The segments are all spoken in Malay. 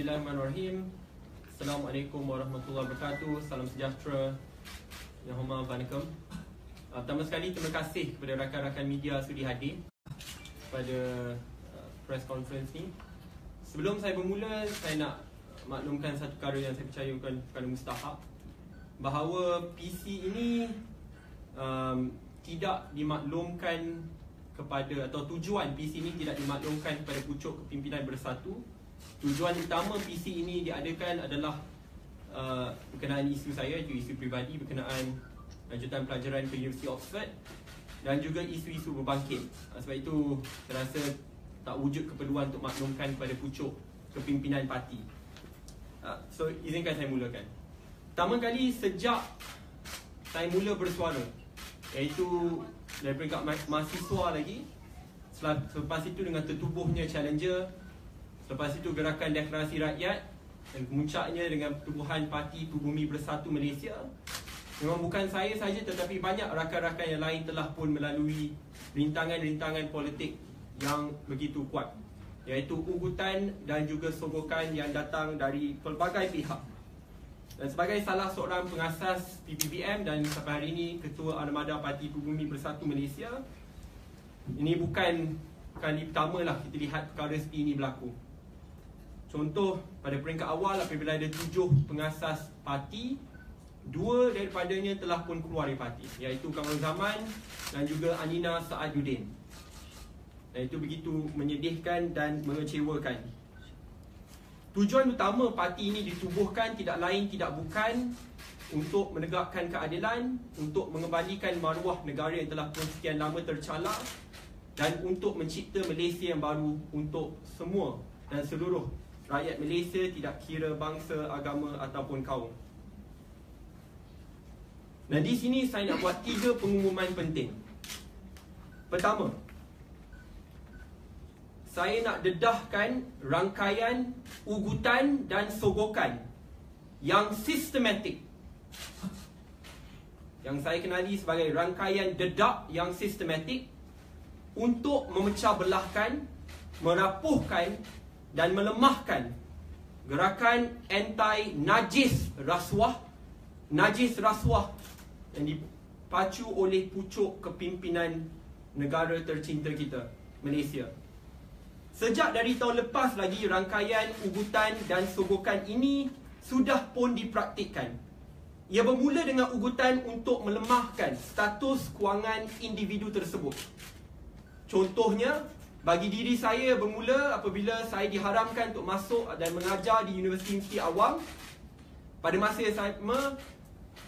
Bismillahirrahmanirrahim. Assalamualaikum warahmatullahi wabarakatuh. Salam sejahtera. Yang hormat Vanakkam. Uh, pertama sekali terima kasih kepada rakan-rakan media sudi hadir pada uh, press conference ni. Sebelum saya bermula, saya nak maklumkan satu perkara yang saya percaya bukan perkara mustahak bahawa PC ini um, tidak dimaklumkan kepada atau tujuan PC ini tidak dimaklumkan kepada pucuk kepimpinan bersatu Tujuan utama PC ini diadakan adalah uh, berkenaan isu saya, isu isu peribadi berkenaan lanjutan pelajaran ke University Oxford dan juga isu-isu berbangkit. Uh, sebab itu saya rasa tak wujud keperluan untuk maklumkan kepada pucuk kepimpinan parti. Uh, so izinkan saya mulakan. Pertama kali sejak saya mula bersuara iaitu dari peringkat mahasiswa lagi Selepas itu dengan tertubuhnya Challenger Lepas itu gerakan deklarasi rakyat dan kemuncaknya dengan pertubuhan Parti Pubumi Bersatu Malaysia. Memang bukan saya saja tetapi banyak rakan-rakan yang lain telah pun melalui rintangan-rintangan politik yang begitu kuat. Iaitu ugutan dan juga sogokan yang datang dari pelbagai pihak. Dan sebagai salah seorang pengasas PPBM dan sampai hari ini Ketua Armada Parti Pubumi Bersatu Malaysia Ini bukan kali pertama lah kita lihat perkara seperti ini berlaku Contoh pada peringkat awal apabila ada tujuh pengasas parti Dua daripadanya telah pun keluar dari parti. Iaitu Kamal Zaman dan juga Anina Saaduddin Dan itu begitu menyedihkan dan mengecewakan. Tujuan utama parti ini ditubuhkan tidak lain tidak bukan Untuk menegakkan keadilan Untuk mengembalikan maruah negara yang telah pun sekian lama tercalak Dan untuk mencipta Malaysia yang baru untuk semua dan seluruh rakyat Malaysia tidak kira bangsa, agama ataupun kaum. Dan di sini saya nak buat tiga pengumuman penting. Pertama, saya nak dedahkan rangkaian ugutan dan sogokan yang sistematik. Yang saya kenali sebagai rangkaian dedak yang sistematik untuk memecah belahkan, merapuhkan dan melemahkan gerakan anti najis rasuah najis rasuah yang dipacu oleh pucuk kepimpinan negara tercinta kita Malaysia. Sejak dari tahun lepas lagi rangkaian ugutan dan sogokan ini sudah pun dipraktikkan. Ia bermula dengan ugutan untuk melemahkan status kewangan individu tersebut. Contohnya bagi diri saya bermula apabila saya diharamkan untuk masuk dan mengajar di Universiti Awam pada masa yang sama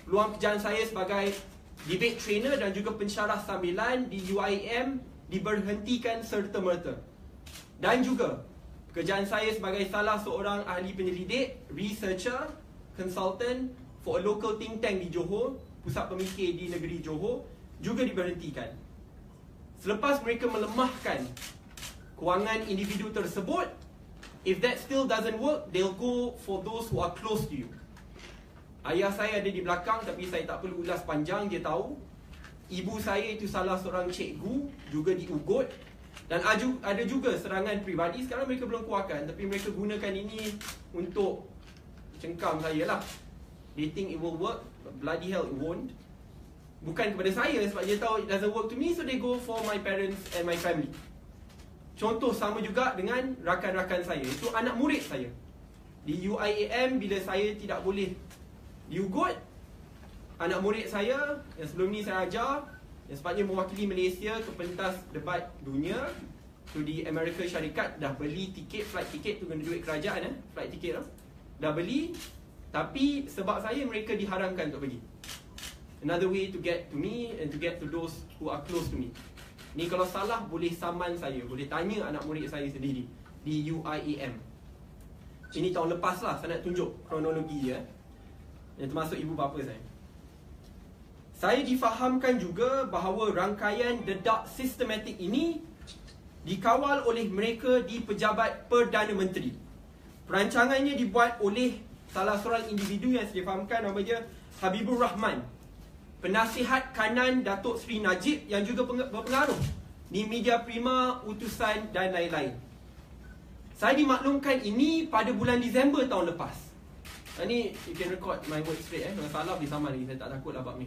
peluang pekerjaan saya sebagai debate trainer dan juga pensyarah sambilan di UIM diberhentikan serta-merta. Dan juga pekerjaan saya sebagai salah seorang ahli penyelidik, researcher, consultant for a local think tank di Johor, pusat pemikir di negeri Johor juga diberhentikan. Selepas mereka melemahkan kewangan individu tersebut if that still doesn't work they'll go for those who are close to you. Ayah saya ada di belakang tapi saya tak perlu ulas panjang dia tahu. Ibu saya itu salah seorang cikgu juga diugut dan ada juga serangan pribadi sekarang mereka belum keluarkan tapi mereka gunakan ini untuk cengkam saya lah. They think it will work bloody hell it won't. Bukan kepada saya sebab dia tahu it doesn't work to me so they go for my parents and my family Contoh sama juga dengan rakan-rakan saya. Itu anak murid saya. Di UIAM bila saya tidak boleh diugut Anak murid saya yang sebelum ni saya ajar Yang sepatutnya mewakili Malaysia ke pentas debat dunia Tu di Amerika Syarikat dah beli tiket, flight tiket tu guna duit kerajaan eh Flight tiket lah Dah beli Tapi sebab saya mereka diharamkan untuk pergi. Another way to get to me and to get to those who are close to me Ni kalau salah boleh saman saya Boleh tanya anak murid saya sendiri Di UIAM Ini tahun lepas lah saya nak tunjuk kronologi ya Yang termasuk ibu bapa saya. Saya difahamkan juga bahawa rangkaian dedak sistematik ini Dikawal oleh mereka di pejabat Perdana Menteri. Perancangannya dibuat oleh salah seorang individu yang saya fahamkan nama dia Habibur Rahman penasihat kanan Datuk Seri Najib yang juga berpengaruh di media prima, utusan dan lain-lain. Saya dimaklumkan ini pada bulan Disember tahun lepas. Ini you can record my word straight eh. Kalau salah boleh sama lagi. Saya tak takut lah ni.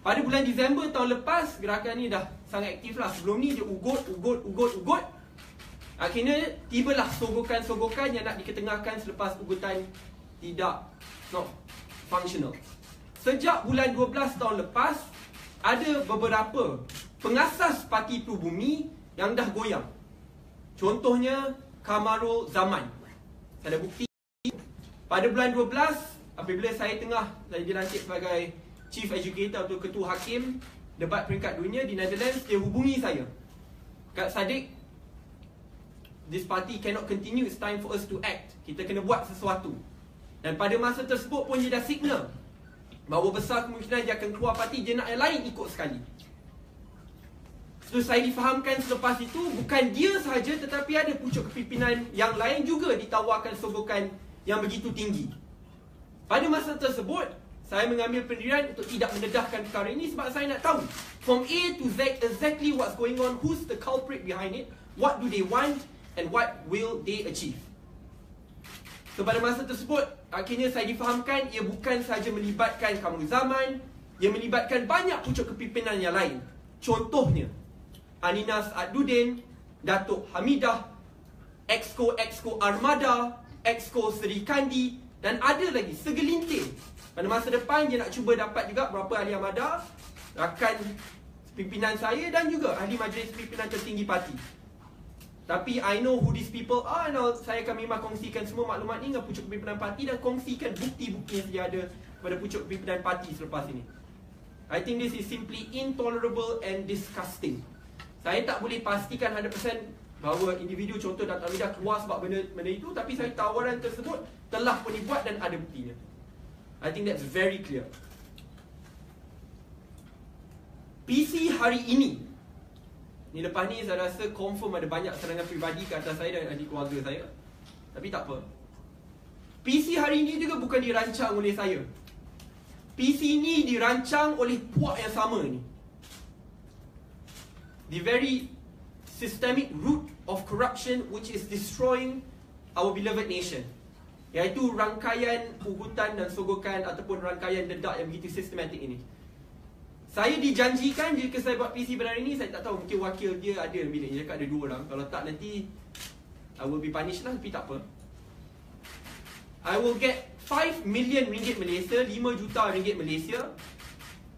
Pada bulan Disember tahun lepas, gerakan ni dah sangat aktif lah. Sebelum ni dia ugut, ugut, ugut, ugut. Akhirnya tibalah sogokan-sogokan yang nak diketengahkan selepas ugutan tidak not functional. Sejak bulan 12 tahun lepas, ada beberapa pengasas parti Prubumi yang dah goyang. Contohnya Kamarul Zaman. Saya ada bukti. Pada bulan 12, apabila saya tengah saya dilantik sebagai Chief Educator atau Ketua Hakim debat peringkat dunia di Netherlands, dia hubungi saya. Kak Sadiq, this party cannot continue, it's time for us to act. Kita kena buat sesuatu. Dan pada masa tersebut pun dia dah signal bahawa besar kemungkinan dia akan keluar parti, dia nak yang lain ikut sekali. So saya difahamkan selepas itu bukan dia sahaja tetapi ada pucuk kepimpinan yang lain juga ditawarkan sogokan yang begitu tinggi. Pada masa tersebut, saya mengambil pendirian untuk tidak mendedahkan perkara ini sebab saya nak tahu from A to Z exactly what's going on, who's the culprit behind it, what do they want and what will they achieve. So pada masa tersebut akhirnya saya difahamkan ia bukan sahaja melibatkan kamu zaman, ia melibatkan banyak pucuk kepimpinan yang lain. Contohnya Aninas Adudin, Datuk Hamidah, Exco Exco Armada, Exco Seri Kandi dan ada lagi segelintir. Pada masa depan dia nak cuba dapat juga berapa ahli armada, rakan pimpinan saya dan juga ahli majlis pimpinan tertinggi parti. Tapi I know who these people are and saya akan memang kongsikan semua maklumat ni dengan pucuk pimpinan parti dan kongsikan bukti-bukti yang sedia ada kepada pucuk pimpinan parti selepas ini. I think this is simply intolerable and disgusting. Saya tak boleh pastikan 100% bahawa individu contoh Datuk Amidah keluar sebab benda, benda itu tapi saya tawaran tersebut telah pun dibuat dan ada buktinya. I think that's very clear. PC hari ini Ni lepas ni saya rasa confirm ada banyak serangan peribadi ke atas saya dan ahli keluarga saya. Tapi tak apa. PC hari ini juga bukan dirancang oleh saya. PC ni dirancang oleh puak yang sama ni. The very systemic root of corruption which is destroying our beloved nation. Iaitu rangkaian ugutan dan sogokan ataupun rangkaian dedak yang begitu sistematik ini. Saya dijanjikan jika saya buat PC pada hari ini Saya tak tahu mungkin wakil dia ada bilik Dia cakap ada dua orang. Kalau tak nanti I will be punished lah tapi tak apa. I will get 5 million ringgit Malaysia 5 juta ringgit Malaysia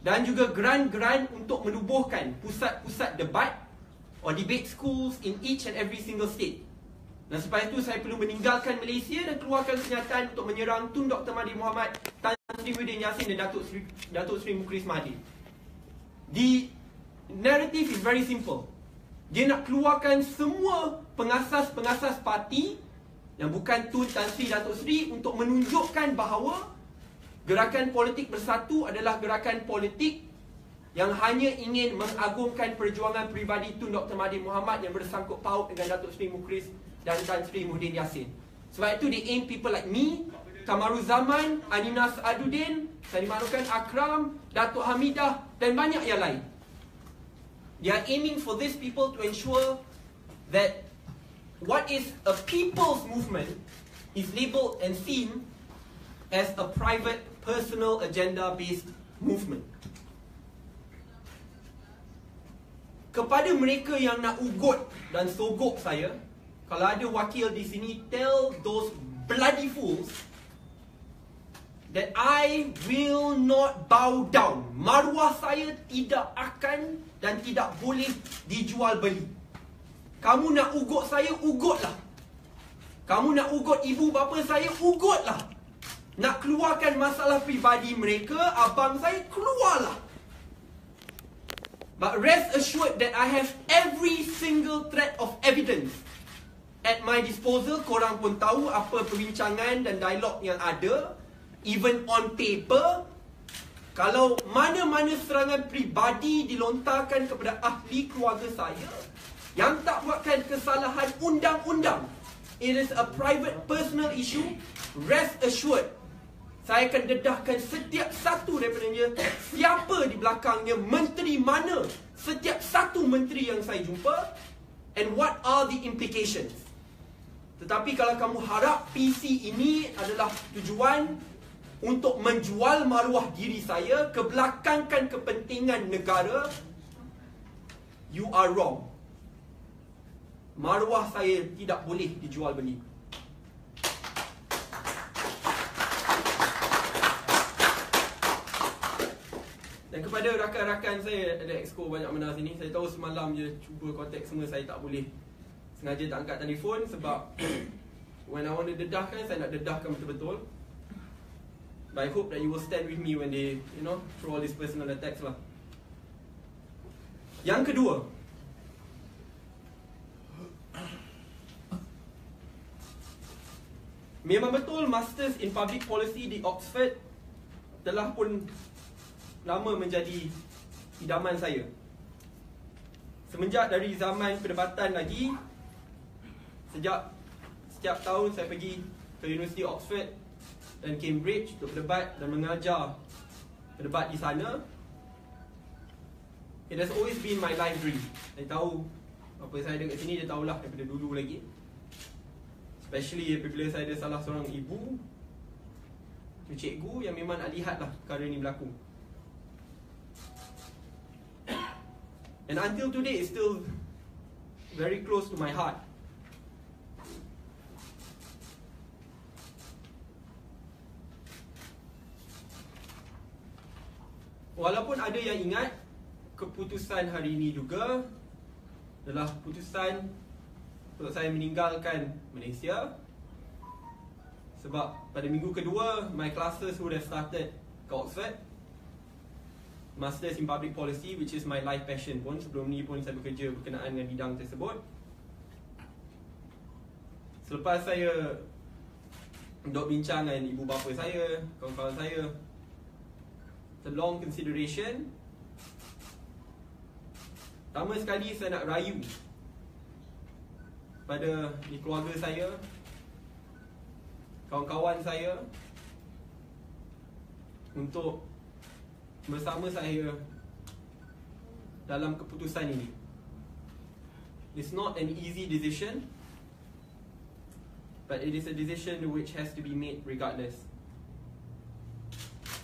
Dan juga grant-grant untuk menubuhkan Pusat-pusat debat Or debate schools in each and every single state. Dan selepas itu saya perlu meninggalkan Malaysia Dan keluarkan kenyataan untuk menyerang Tun Dr. Mahdi Muhammad Tan Sri Muhyiddin Yassin dan Datuk Sri, Datuk Sri Mukris Mahdi The narrative is very simple. Dia nak keluarkan semua pengasas-pengasas parti yang bukan Tun Tan Sri Datuk Sri untuk menunjukkan bahawa gerakan politik bersatu adalah gerakan politik yang hanya ingin mengagungkan perjuangan peribadi Tun Dr. Mahdi Muhammad yang bersangkut paut dengan Datuk Sri Mukris dan Tan Sri Muhyiddin Yassin. Sebab itu they aim people like me, Kamaru Zaman, Aninas Adudin, saya dimaklumkan Akram, Datuk Hamidah dan banyak yang lain. They are aiming for these people to ensure that what is a people's movement is labelled and seen as a private, personal, agenda-based movement. Kepada mereka yang nak ugut dan sogok saya, kalau ada wakil di sini, tell those bloody fools that I will not bow down. Maruah saya tidak akan dan tidak boleh dijual beli. Kamu nak ugut saya, ugutlah. Kamu nak ugut ibu bapa saya, ugutlah. Nak keluarkan masalah pribadi mereka, abang saya, keluarlah. But rest assured that I have every single thread of evidence at my disposal. Korang pun tahu apa perbincangan dan dialog yang ada even on paper kalau mana-mana serangan pribadi dilontarkan kepada ahli keluarga saya yang tak buatkan kesalahan undang-undang it is a private personal issue rest assured saya akan dedahkan setiap satu daripadanya siapa di belakangnya menteri mana setiap satu menteri yang saya jumpa and what are the implications. Tetapi kalau kamu harap PC ini adalah tujuan untuk menjual maruah diri saya, kebelakangkan kepentingan negara, you are wrong. Maruah saya tidak boleh dijual beli. Dan kepada rakan-rakan saya ada exco banyak mana sini, saya tahu semalam je cuba kontak semua saya tak boleh. Sengaja tak angkat telefon sebab when I want to dedahkan, saya nak dedahkan betul-betul. But I hope that you will stand with me when they, you know, throw all these personal attacks lah. Yang kedua, Memang betul Masters in Public Policy di Oxford telah pun lama menjadi idaman saya. Semenjak dari zaman perdebatan lagi, sejak setiap tahun saya pergi ke University Oxford dan Cambridge untuk berdebat dan mengajar berdebat di sana. It has always been my life dream. Saya tahu apa saya ada kat sini dia tahulah daripada dulu lagi. Especially apabila saya ada salah seorang ibu Cikgu yang memang nak lihat lah perkara ni berlaku And until today it's still very close to my heart. Walaupun ada yang ingat keputusan hari ini juga adalah keputusan untuk saya meninggalkan Malaysia. Sebab pada minggu kedua my classes would have started ke Oxford. Masters in Public Policy which is my life passion pun sebelum ni pun saya bekerja berkenaan dengan bidang tersebut. Selepas saya duduk bincang dengan ibu bapa saya, kawan-kawan saya It's a long consideration Pertama sekali saya nak rayu Pada di keluarga saya Kawan-kawan saya Untuk Bersama saya Dalam keputusan ini It's not an easy decision But it is a decision which has to be made regardless.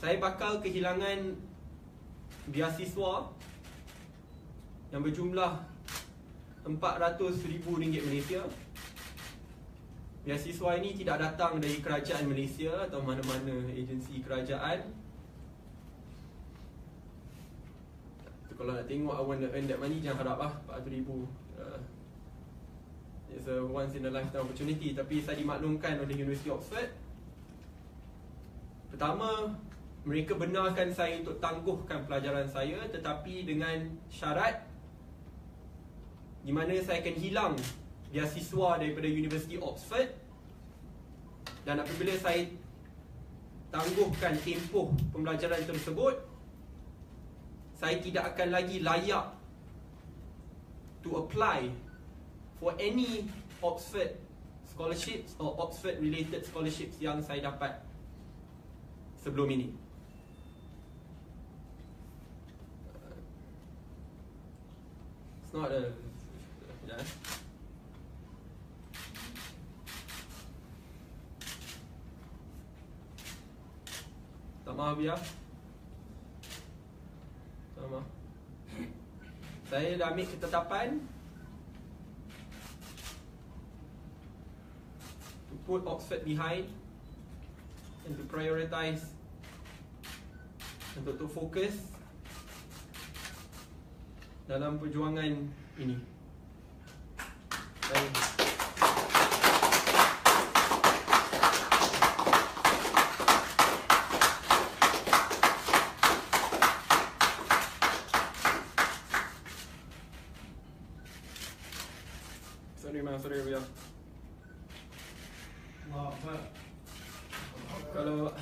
Saya bakal kehilangan biasiswa yang berjumlah RM400,000 Malaysia. Biasiswa ini tidak datang dari kerajaan Malaysia atau mana-mana agensi kerajaan. Kalau nak tengok I want to earn that money Jangan harap lah RM400,000 uh, It's a once in a lifetime opportunity Tapi saya dimaklumkan oleh University Oxford Pertama Mereka benarkan saya untuk tangguhkan pelajaran saya Tetapi dengan syarat Di mana saya akan hilang Biasiswa daripada University Oxford Dan apabila saya Tangguhkan tempoh pembelajaran tersebut Saya tidak akan lagi layak To apply for any Oxford scholarships or Oxford related scholarships yang saya dapat sebelum ini. Not a yeah. Tak ya. Saya dah ambil ketetapan put Oxford behind and to prioritize untuk to fokus dalam perjuangan ini. Baik. Sorry, man. Sorry, we are. Kalau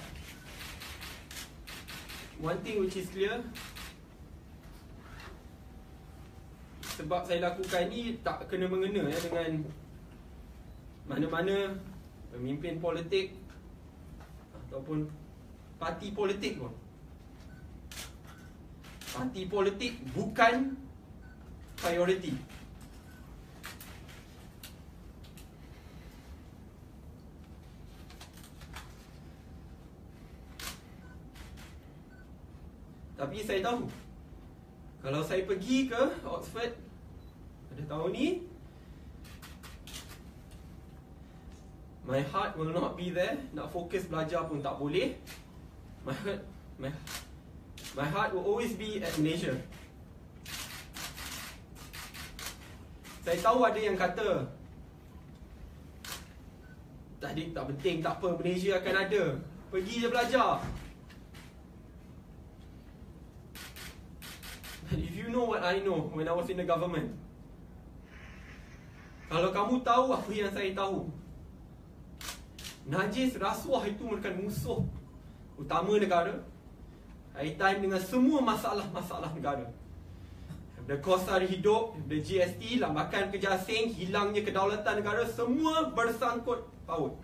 One thing which is clear sebab saya lakukan ni tak kena mengena ya dengan mana-mana pemimpin politik ataupun parti politik pun. Parti politik bukan priority. Tapi saya tahu Kalau saya pergi ke Oxford tahun ni My heart will not be there. Nak fokus belajar pun tak boleh. My heart My, my heart will always be at Malaysia. Saya tahu ada yang kata Tadi tak penting, tak apa Malaysia akan ada. Pergi je belajar. But if you know what I know When I was in the government Kalau kamu tahu apa yang saya tahu Najis rasuah itu merupakan musuh Utama negara Kaitan dengan semua masalah-masalah negara. Daripada kos hari hidup, daripada GST, lambakan kerja asing, hilangnya kedaulatan negara Semua bersangkut paut.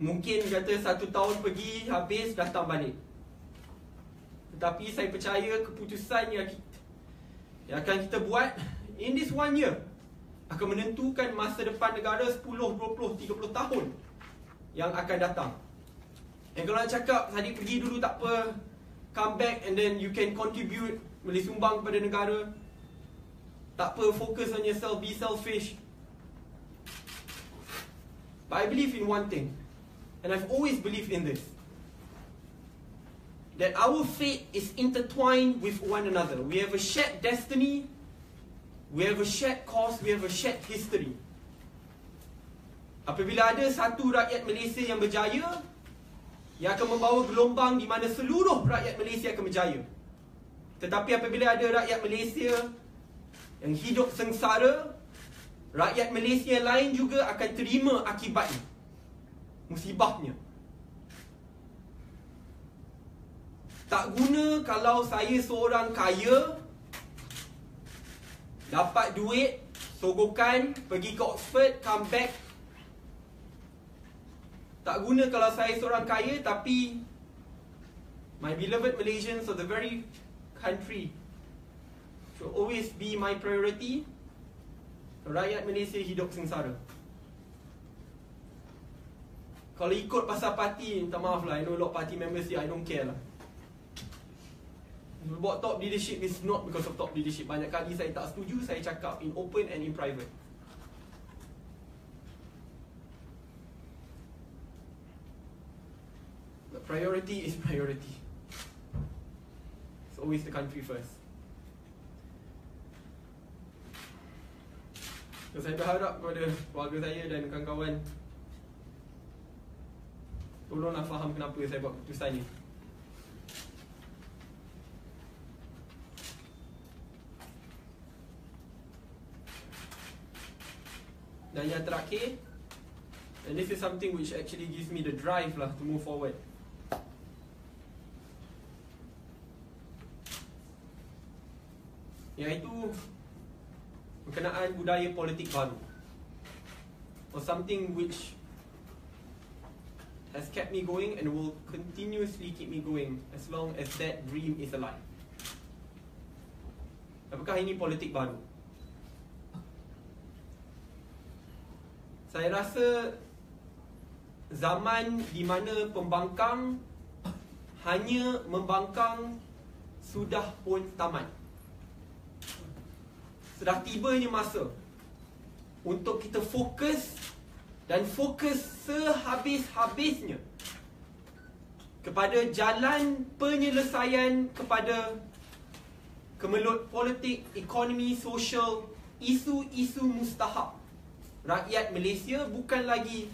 Mungkin kata satu tahun pergi, habis, datang balik. Tetapi saya percaya keputusan yang, yang akan kita buat In this one year Akan menentukan masa depan negara 10, 20, 30 tahun Yang akan datang. And kalau nak cakap tadi pergi dulu tak apa Come back and then you can contribute Boleh sumbang kepada negara. Tak apa, focus on yourself, be selfish. But I believe in one thing. And I've always believed in this That our fate is intertwined with one another We have a shared destiny We have a shared cause, we have a shared history Apabila ada satu rakyat Malaysia yang berjaya yang akan membawa gelombang di mana seluruh rakyat Malaysia akan berjaya. Tetapi apabila ada rakyat Malaysia yang hidup sengsara, rakyat Malaysia lain juga akan terima akibatnya. Musibahnya. Tak guna kalau saya seorang kaya dapat duit, sogokan, pergi ke Oxford, come back. Tak guna kalau saya seorang kaya tapi My beloved Malaysians of the very country Should always be my priority. Rakyat Malaysia hidup sengsara. Kalau ikut pasal parti, minta maaf lah. I know a lot party members here, I don't care lah Buat top leadership is not because of top leadership Banyak kali saya tak setuju, saya cakap in open and in private priority is priority. It's always the country first. So, saya berharap kepada keluarga saya dan kawan-kawan Tolonglah faham kenapa saya buat keputusan ni Dan yang terakhir And this is something which actually gives me the drive lah to move forward iaitu berkenaan budaya politik baru or something which has kept me going and will continuously keep me going as long as that dream is alive. Apakah ini politik baru? Saya rasa zaman di mana pembangkang hanya membangkang sudah pun tamat. Sudah tibanya masa Untuk kita fokus Dan fokus sehabis-habisnya Kepada jalan penyelesaian Kepada Kemelut politik, ekonomi, sosial Isu-isu mustahak Rakyat Malaysia bukan lagi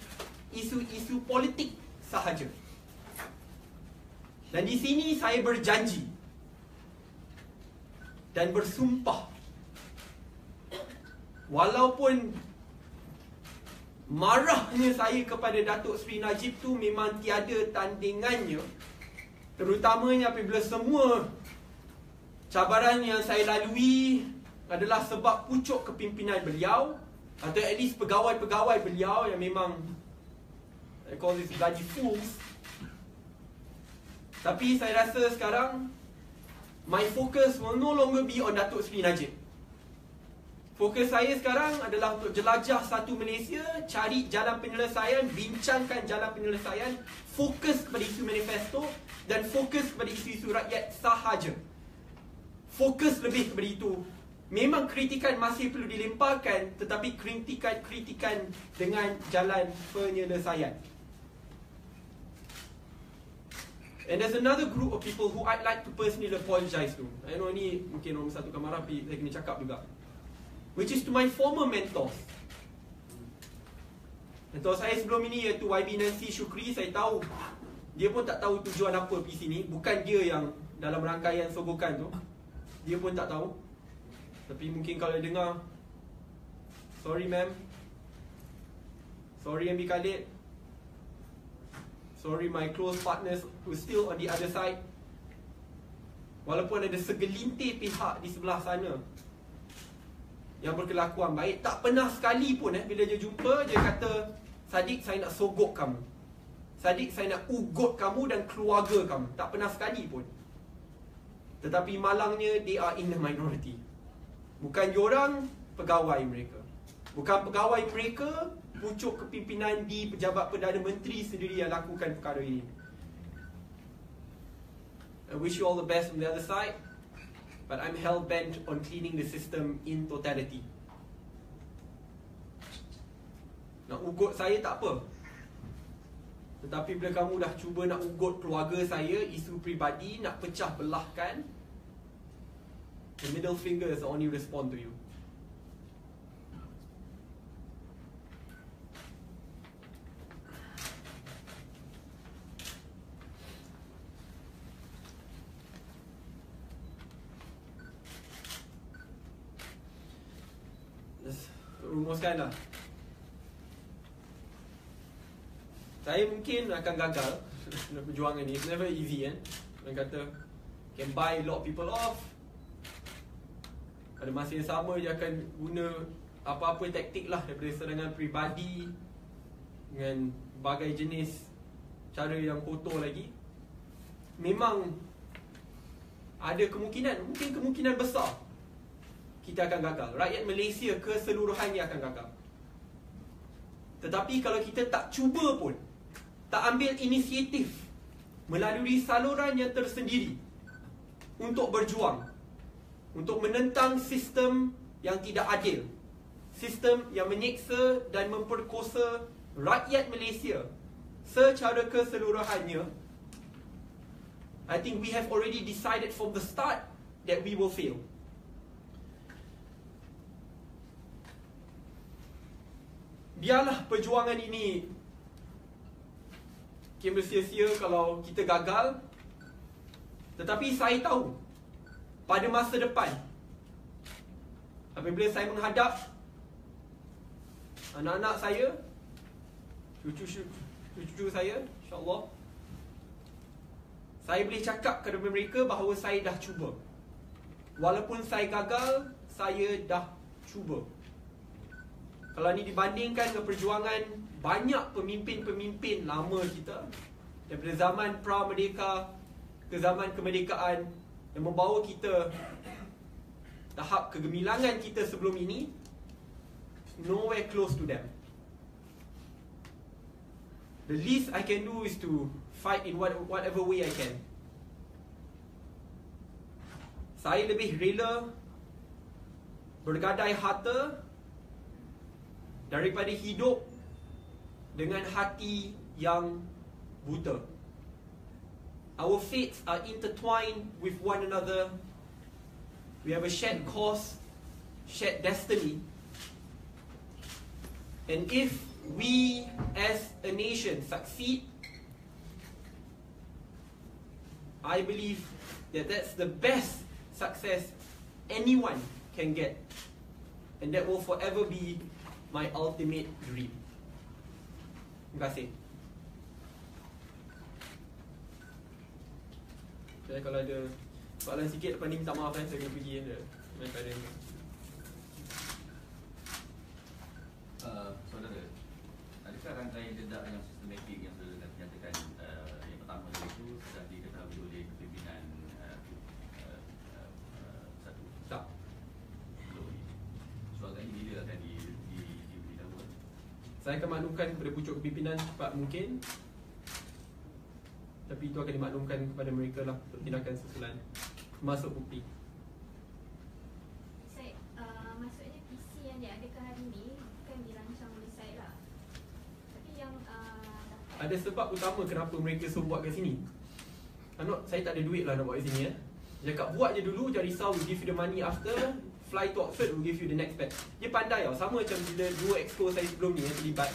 Isu-isu politik sahaja. Dan di sini saya berjanji Dan bersumpah Walaupun marahnya saya kepada Datuk Seri Najib tu memang tiada tandingannya Terutamanya apabila semua cabaran yang saya lalui adalah sebab pucuk kepimpinan beliau Atau at least pegawai-pegawai beliau yang memang I call this bloody fools Tapi saya rasa sekarang My focus will no longer be on Datuk Seri Najib Fokus saya sekarang adalah untuk jelajah satu Malaysia, cari jalan penyelesaian, bincangkan jalan penyelesaian, fokus kepada isu manifesto dan fokus kepada isu-isu rakyat sahaja. Fokus lebih kepada itu. Memang kritikan masih perlu dilemparkan tetapi kritikan-kritikan dengan jalan penyelesaian. And there's another group of people who I'd like to personally apologize to. I know ni mungkin orang satu kamar tapi saya kena cakap juga. Which is to my former mentors. Mentor saya sebelum ini iaitu YB Nancy Shukri, saya tahu dia pun tak tahu tujuan apa pergi sini. Bukan dia yang dalam rangkaian sogokan tu. Dia pun tak tahu. Tapi mungkin kalau dia dengar, sorry ma'am. Sorry MB Khalid. Sorry my close partners who still on the other side. Walaupun ada segelintir pihak di sebelah sana yang berkelakuan baik, tak pernah sekali pun eh bila dia jumpa dia kata, "Sadik, saya nak sogok kamu." Sadik, saya nak ugut kamu dan keluarga kamu. Tak pernah sekali pun. Tetapi malangnya they are in the minority. Bukan diorang pegawai mereka. Bukan pegawai mereka pucuk kepimpinan di pejabat Perdana Menteri sendiri yang lakukan perkara ini. I wish you all the best on the other side, but I'm hell bent on cleaning the system in totality. Nak ugut saya tak apa. Tetapi bila kamu dah cuba nak ugut keluarga saya, isu pribadi, nak pecah belahkan, the middle finger is only respond to you. rumuskan lah. Saya mungkin akan gagal. Perjuangan ni. It's never easy kan Orang kata Can buy a lot of people off Pada masa yang sama Dia akan guna Apa-apa taktik lah Daripada serangan peribadi Dengan Bagai jenis Cara yang kotor lagi Memang Ada kemungkinan Mungkin kemungkinan besar kita akan gagal. Rakyat Malaysia keseluruhannya akan gagal. Tetapi kalau kita tak cuba pun, tak ambil inisiatif melalui saluran yang tersendiri untuk berjuang, untuk menentang sistem yang tidak adil, sistem yang menyeksa dan memperkosa rakyat Malaysia secara keseluruhannya, I think we have already decided from the start that we will fail. biarlah perjuangan ini. Kim bersia-sia kalau kita gagal. Tetapi saya tahu Pada masa depan. Apabila saya menghadap Anak-anak saya Cucu-cucu saya InsyaAllah Saya boleh cakap kepada mereka bahawa saya dah cuba. Walaupun saya gagal Saya dah cuba. Kalau ni dibandingkan dengan perjuangan banyak pemimpin-pemimpin lama kita daripada zaman pra-merdeka ke zaman kemerdekaan yang membawa kita tahap kegemilangan kita sebelum ini nowhere close to them. The least I can do is to fight in what, whatever way I can. Saya lebih rela bergadai harta daripada hidup dengan hati yang buta. Our fates are intertwined with one another. We have a shared cause, shared destiny. And if we as a nation succeed, I believe that that's the best success anyone can get. And that will forever be my ultimate dream. Terima kasih. Saya kalau ada soalan sikit depan ni minta maaf kan saya pergi kan dia. Main pada ni. Uh, saudara, adakah rangkaian dedak yang sistematik yang saudara dah nyatakan uh, yang pertama itu sudah diketahui oleh kepimpinan uh, uh, uh, uh, satu? Tak. So, ini bila akan? Di, di, di, di, saya akan maklumkan kepada pucuk kepimpinan cepat mungkin tapi itu akan dimaklumkan kepada mereka lah Untuk tindakan susulan Masuk bukti. Saya, uh, maksudnya PC yang diadakan hari ni bukan dirancang oleh saya lah. Tapi yang uh, Ada sebab utama kenapa mereka suruh buat kat sini. I'm not, Saya tak ada duit lah nak buat kat sini eh. Dia cakap buat je dulu Jangan risau We'll give you the money after Fly to Oxford We'll give you the next batch. Dia pandai tau Sama macam bila dua exco saya sebelum ni yang terlibat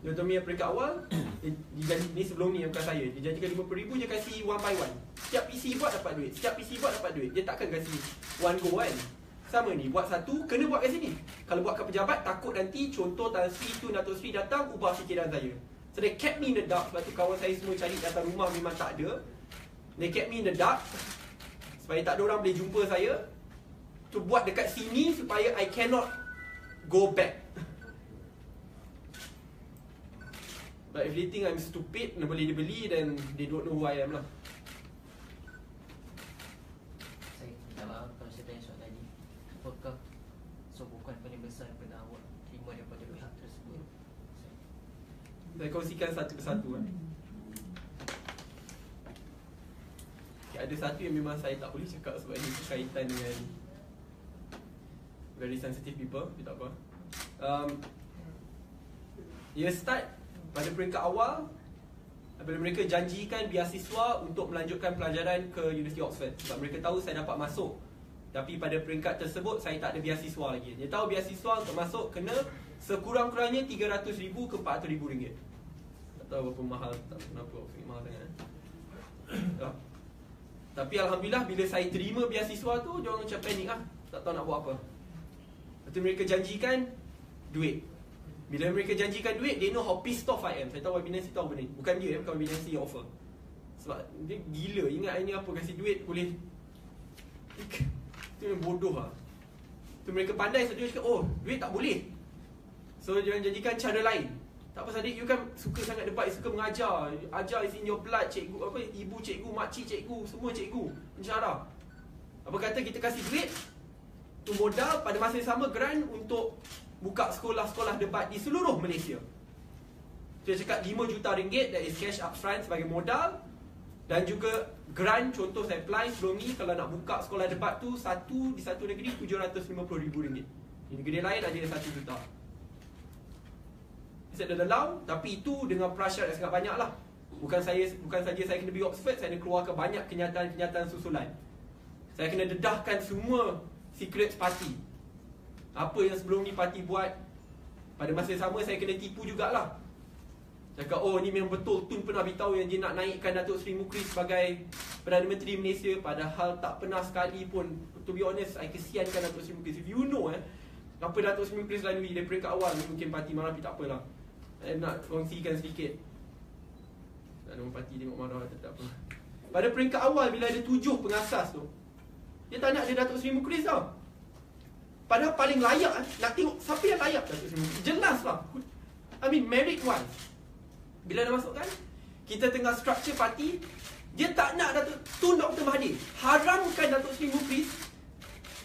Yotomi yang peringkat awal dia, janji, Ni sebelum ni bukan saya. Dia janjikan RM50,000 Dia kasih one by one. Setiap PC buat dapat duit. Setiap PC buat dapat duit. Dia takkan kasih one go kan? Sama ni, buat satu, kena buat kat sini. Kalau buat kat pejabat, takut nanti Contoh Tan Sri tu, Datuk Sri datang Ubah fikiran saya. So they kept me in the dark. Sebab tu kawan saya semua cari datang rumah memang tak ada. They kept me in the dark Supaya tak ada orang boleh jumpa saya To buat dekat sini Supaya I cannot Go back But if they think I'm stupid Nak boleh dibeli Then they don't know who I am lah. Saya minta maaf kalau saya tanya soalan tadi Apakah sokongan paling besar yang pernah awak? Terima daripada pihak tersebut? Saya kongsikan satu persatu kan okay, Ada satu yang memang saya tak boleh cakap Sebab ini berkaitan dengan Very sensitive people Tapi tak apa? Um, Ia start pada peringkat awal Bila mereka janjikan biasiswa Untuk melanjutkan pelajaran ke University Oxford Sebab mereka tahu saya dapat masuk Tapi pada peringkat tersebut Saya tak ada biasiswa lagi Dia tahu biasiswa untuk masuk Kena sekurang-kurangnya RM300,000 ke RM400,000 ringgit. Tak tahu berapa mahal Tak kenapa Oxford mahal sangat eh? Ya. Tapi Alhamdulillah bila saya terima biasiswa tu Diorang macam panik lah Tak tahu nak buat apa Lepas tu mereka janjikan Duit Bila mereka janjikan duit They know how pissed off I am. Saya tahu YBNC tahu benda ni. Bukan dia Bukan YBNC yang offer. Sebab dia gila. Ingat hari ni apa Kasih duit boleh Itu yang bodoh lah. Tu mereka pandai So dia cakap Oh duit tak boleh. So dia janjikan cara lain. Tak apa Sadiq, you kan suka sangat debat, suka mengajar. Ajar is in your blood, cikgu apa Ibu cikgu, makcik cikgu, semua cikgu. Pensyarah. Apa kata kita kasih duit Tu modal pada masa yang sama grant untuk Buka sekolah-sekolah debat di seluruh Malaysia. Dia cakap 5 juta ringgit That is cash up front sebagai modal. Dan juga grant contoh saya apply sebelum ni Kalau nak buka sekolah debat tu Satu di satu negeri RM750,000 Di negeri lain ada 1 juta. Saya dah allow Tapi itu dengan prasyarat yang sangat banyak lah. Bukan saya bukan saja saya kena pergi Oxford Saya kena keluarkan banyak kenyataan-kenyataan susulan. Saya kena dedahkan semua Secret party Apa yang sebelum ni parti buat Pada masa yang sama saya kena tipu jugalah. Cakap oh ni memang betul Tun pernah beritahu yang dia nak naikkan Datuk Seri Mukri sebagai Perdana Menteri Malaysia. Padahal tak pernah sekali pun. To be honest, I kesiankan Datuk Seri Mukri. If you know eh Apa Datuk Seri Mukri lalui Dari peringkat awal Mungkin parti marah tapi tak apalah. Saya nak kongsikan sedikit Tak ada parti tengok marah tak apa. Pada peringkat awal bila ada tujuh pengasas tu Dia tak nak ada Datuk Seri Mukris tau Padahal paling layak eh, Nak tengok siapa yang layak. Jelas lah. I mean merit wise Bila dah masuk kan Kita tengah structure parti Dia tak nak Datuk Tun Dr. Mahathir. Haramkan Datuk Seri Mukris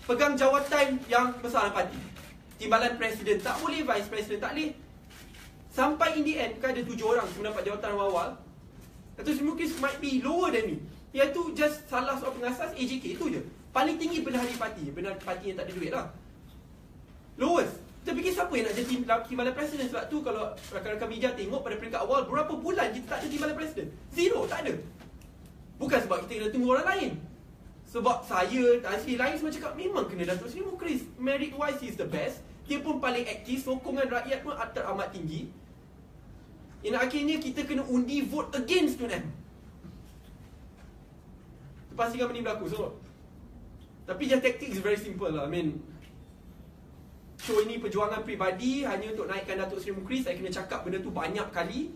Pegang jawatan yang besar dalam parti. Timbalan Presiden Tak boleh Vice President Tak boleh. Sampai in the end Kan ada tujuh orang Semua dapat jawatan awal Datuk Seri Mukris might be lower than me. Iaitu just salah seorang pengasas AJK Itu je. Paling tinggi Bendahari parti. Bendahari parti yang tak ada duit lah Lowest. Kita fikir siapa yang nak jadi timbalan presiden Sebab tu kalau rakan-rakan media tengok Pada peringkat awal Berapa bulan kita tak ada timbalan presiden Zero, tak ada. Bukan sebab kita kena tunggu orang lain. Sebab saya, Tan Sri lain semua cakap Memang kena Datuk Seri Mukris. Merit wise is the best. Dia pun paling aktif. Sokongan rakyat pun teramat tinggi. Yang akhirnya kita kena undi vote against Tun M Pastikan benda ni berlaku so. Tapi just tactic is very simple lah. I mean Show ini perjuangan peribadi Hanya untuk naikkan Datuk Seri Mukris. Saya kena cakap benda tu banyak kali.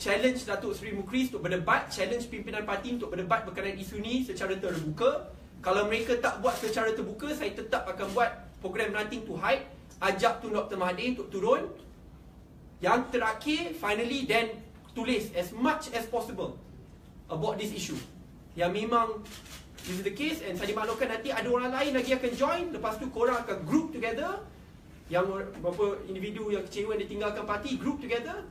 Challenge Datuk Seri Mukris untuk berdebat Challenge pimpinan parti untuk berdebat berkenaan isu ni secara terbuka. Kalau mereka tak buat secara terbuka Saya tetap akan buat program Nothing to Hide Ajak Tun Dr. Mahathir untuk turun. Yang terakhir, finally then Tulis as much as possible About this issue. Yang memang This is the case And saya dimaklumkan nanti ada orang lain lagi akan join. Lepas tu korang akan group together. Yang berapa individu yang kecewa dia tinggalkan parti Group together.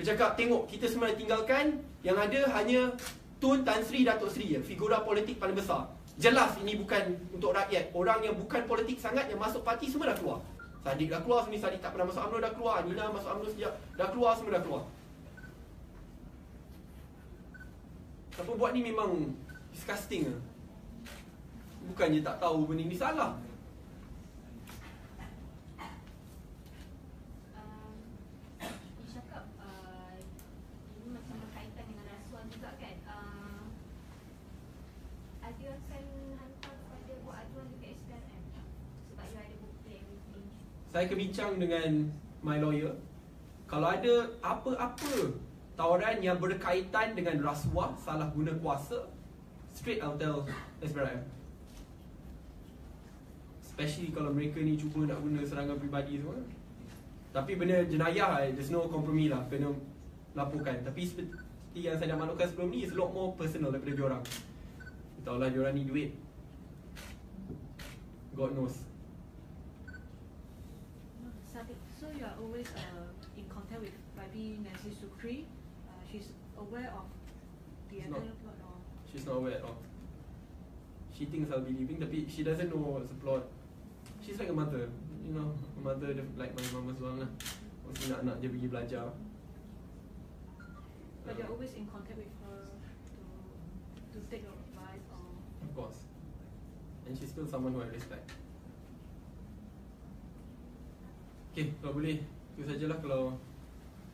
Dia cakap tengok kita semua tinggalkan Yang ada hanya Tun Tan Sri Datuk Sri je. Figura politik paling besar. Jelas ini bukan untuk rakyat. Orang yang bukan politik sangat Yang masuk parti semua dah keluar. Sadiq dah keluar Sini Sadiq tak pernah masuk UMNO dah keluar Nina masuk UMNO sejak Dah keluar semua dah keluar. Apa buat ni memang Disgusting lah Bukannya tak tahu benda ni salah. Saya akan bincang dengan my lawyer. Kalau ada apa-apa tawaran yang berkaitan dengan rasuah, salah guna kuasa Straight I'll tell SPRM Especially kalau mereka ni cuba nak guna serangan peribadi semua. Tapi benda jenayah, eh, there's no compromise lah Kena laporkan. Tapi seperti yang saya dah maklumkan sebelum ni It's a lot more personal daripada diorang Tahu lah diorang ni duit. God knows. Sadiq, so you are always uh, in contact with Babi Nancy Sukri. Uh, she's aware of the She's entire not. plot or She's not aware at all. She thinks I'll be leaving, tapi she doesn't know what's the plot. She's like a mother, you know, a mother like my mom as well lah. Mesti nak anak dia pergi belajar. but you're always in contact with her to to take your advice or Of course. And she's still someone who I respect. Okay, kalau boleh, itu sajalah kalau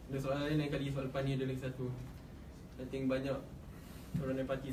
ada soalan lain lain kali soalan lepas ni ada lagi satu. I think banyak orang parti